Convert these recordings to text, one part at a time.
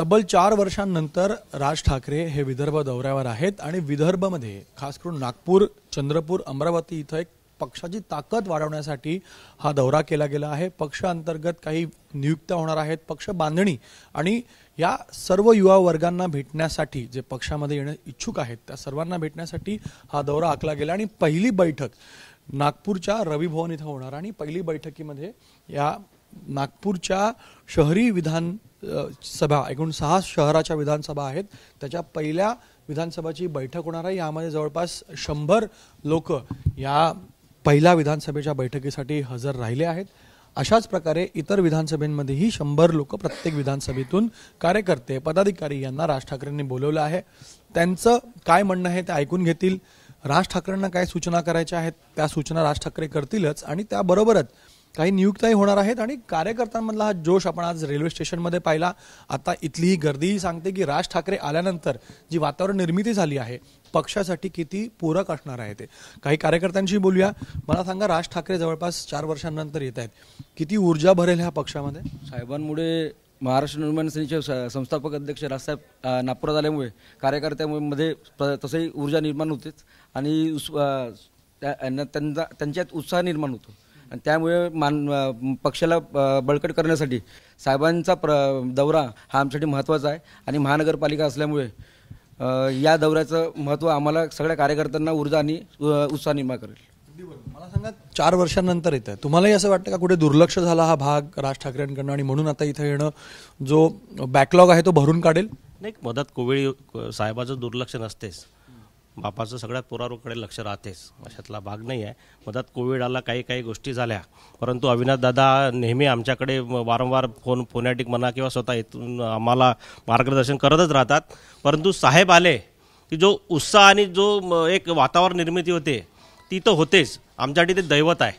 तब्बल चार वर्षांनंतर राज ठाकरे हे विदर्भ दौऱ्यावर आहेत आणि विदर्भमध्ये खास करून नागपूर चंद्रपूर अमरावती इथं एक पक्षाची ताकद वाढवण्यासाठी हा दौरा केला गेला आहे. पक्ष अंतर्गत काही नियुक्त्या होणार आहेत. पक्ष बांधणी आणि या सर्व युवा वर्गांना भेटण्यासाठी जे पक्षामध्ये येणं इच्छुक आहेत त्या सर्वांना भेटण्यासाठी हा दौरा आखला गेला आणि पहिली बैठक नागपूरच्या रवी भवन इथं होणार आणि पहिली बैठकीमध्ये या नागपूरच्या शहरी विधान सभा एकूण सहा शहराच्या विधानसभा आहेत. त्याच्या पहिल्या विधानसभाची बैठक होणार आहे. यामध्ये जवळपास शंभर लोक या पहिल्या विधानसभेच्या बैठकीसाठी हजर राहिले आहेत. अशाच प्रकारे इतर विधानसभेमध्येही शंभर लोक प्रत्येक विधानसभेतून कार्यकर्ते पदाधिकारी यांना राज ठाकरेंनी बोलवलं आहे. त्यांचं काय म्हणणं आहे ते ऐकून घेतील. राज ठाकरेंना काय सूचना करायच्या आहेत त्या सूचना राज ठाकरे करतीलच आणि त्याबरोबरच काही नियुक्त्याही होणार आहेत आणि कार्यकर्त्यांमधला हा जोश आपण आज रेल्वे स्टेशनमध्ये पाहिला. आता इथली ही गर्दीही सांगते की राज ठाकरे आल्यानंतर जी वातावरण निर्मिती झाली आहे पक्षासाठी किती पूरक असणार आहे ते. काही कार्यकर्त्यांशी बोलूया. मला सांगा राज ठाकरे जवळपास चार वर्षांनंतर येत आहेत. किती ऊर्जा भरेल ह्या पक्षामध्ये? साहेबांमुळे महाराष्ट्र निर्माण सेनेचे संस्थापक अध्यक्ष राजसाहेब नागपुरात आल्यामुळे कार्यकर्त्यामध्ये तसंही ऊर्जा निर्माण होतेच आणि त्यांचा त्यांच्यात उत्साह निर्माण होतो. आणि त्यामुळे मान पक्षाला बळकट करण्यासाठी साहेबांचा प्र दौरा हा आमच्यासाठी महत्त्वाचा आहे. आणि महानगरपालिका असल्यामुळे या दौऱ्याचं महत्त्व आम्हाला सगळ्या कार्यकर्त्यांना ऊर्जा आणि उत्साह निर्माण करेल. मला सांगा चार वर्षांनंतर येत आहे तुम्हालाही असं वाटतं का कुठे दुर्लक्ष झाला हा भाग राज ठाकरेंकडनं? आणि म्हणून आता इथं येणं जो बॅकलॉग आहे तो भरून काढेल? नाही मदत कोविड साहेबाचं दुर्लक्ष नसतेच. बापाचं सगळ्यात पुरारूकडे लक्ष राहतेच. अशातला भाग नाही आहे. मधात कोविड आला काही काही गोष्टी झाल्या. परंतु अविनाश दादा नेहमी आमच्याकडे वारंवार फोन फोनॅटिक म्हणा किंवा स्वतः इथून आम्हाला मार्गदर्शन करतच राहतात. परंतु साहेब आले की जो उत्साह आणि जो एक वातावरण निर्मिती होते ती तर होतेच. आमच्यासाठी ते दैवत आहे.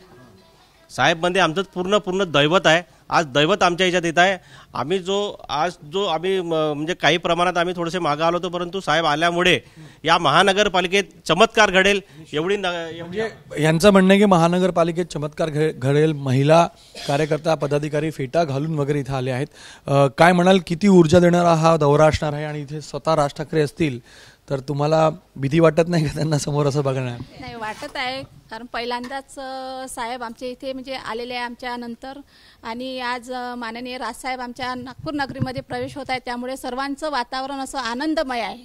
साहेबमध्ये आमचं पूर्ण पूर्ण दैवत आहे. आज दैवत आमच्या ह्याच्यात येत आहे. आम्ही जो आज जो आम्ही म, म्हणजे काही प्रमाणात आम्ही थोडेसे मागं आलो होतो परंतु साहेब आल्यामुळे या महानगरपालिकेत चमत्कार घडेल एवढी म्हणजे यांचं म्हणणं आहे की महानगरपालिकेत चमत्कार घडेल महिला कार्यकर्ता पदाधिकारी फेटा घालून वगैरे इथे आले आहेत. काय म्हणाल किती ऊर्जा देणारा हा दौरा असणार आहे? आणि इथे स्वतः राज ठाकरे असतील तर तुम्हाला भीती वाटत नाही का त्यांना समोर असं बघणार नाही वाटत आहे. कारण पहिल्यांदाच साहेब आमच्या इथे म्हणजे आलेले आहे आमच्या नंतर. आणि आज माननीय राजसाहेब आमच्या नागपूर नगरीमध्ये प्रवेश होत आहे. त्यामुळे सर्वांचं वातावरण असं आनंदमय आहे.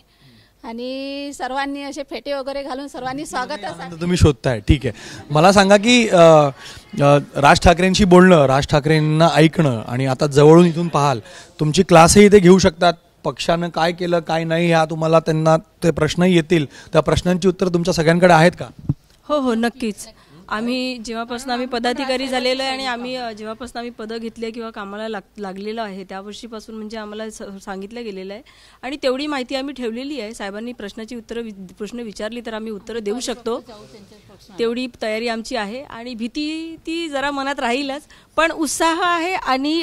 आणि सर्वांनी असे फेटे वगैरे घालून सर्वांनी आनंद तुम्ही शोधताय ठीक आहे. मला सांगा की अ, अ, राज ठाकरेंशी बोलणं राज ठाकरेंना ऐकणं आणि आता जवळून इथून पाहाल तुमची क्लासही इथे घेऊ शकतात. पक्षानं काय केलं काय नाही ह्या तुम्हाला त्यांना ते प्रश्नही येतील. त्या प्रश्नांची उत्तर तुमच्या सगळ्यांकडे आहेत का? हो हो नक्कीच. आम्ही जेव्हापासून आम्ही पदाधिकारी झालेलो आहे आणि आम्ही जेव्हापासून आम्ही पदं घेतले किंवा कामाला लाग लागलेलो आहे त्या वर्षीपासून म्हणजे आम्हाला स- सांगितलं गेलेलं आहे. आणि तेवढी माहिती आम्ही ठेवलेली आहे. साहेबांनी प्रश्नाची उत्तरं वि- प्रश्न विचारली तर आम्ही उत्तरं देऊ शकतो. तेवढी तयारी आमची आहे. आणि भीती ती जरा मनात राहीलच. पण उत्साह आहे आणि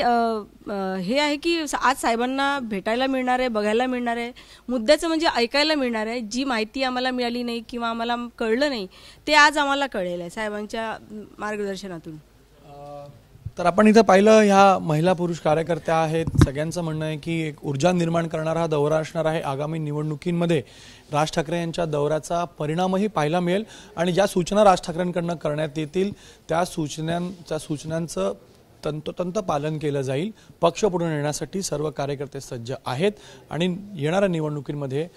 हे आहे की आज साहेबांना भेटायला मिळणार आहे बघायला मिळणार आहे. मुद्द्याचं म्हणजे ऐकायला मिळणार आहे. जी माहिती आम्हाला मिळाली नाही किंवा आम्हाला कळलं नाही ते आज आम्हाला कळलेलं आहे साहेबांच्या मार्गदर्शनातून. तर आपण इथं पाहिलं ह्या महिला पुरुष कार्यकर्त्या आहेत. सगळ्यांचं म्हणणं आहे की एक ऊर्जा निर्माण करणारा हा दौरा असणार आहे. आगामी निवडणुकींमध्ये राज ठाकरे यांच्या दौऱ्याचा परिणामही पाहायला मिळेल. आणि ज्या सूचना राज ठाकरेंकडनं करण्यात येतील त्या सूचनां त्या सूचनांचं तंतोतंत पालन केलं जाईल. पक्ष पुढे नेण्यासाठी सर्व कार्यकर्ते सज्ज आहेत. आणि येणाऱ्या निवडणुकींमध्ये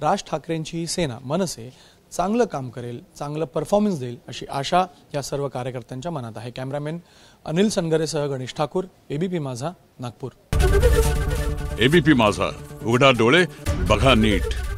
राज ठाकरेंची ही सेना मनसे चांगलं काम करेल चांगलं परफॉर्मन्स देईल अशी आशा या सर्व कार्यकर्त्यांच्या मनात आहे. कॅमेरामॅन अनिल सनगरेसह गणेश ठाकूर एबीपी माझा नागपूर. एबीपी माझा. उघडा डोळे बघा नीट.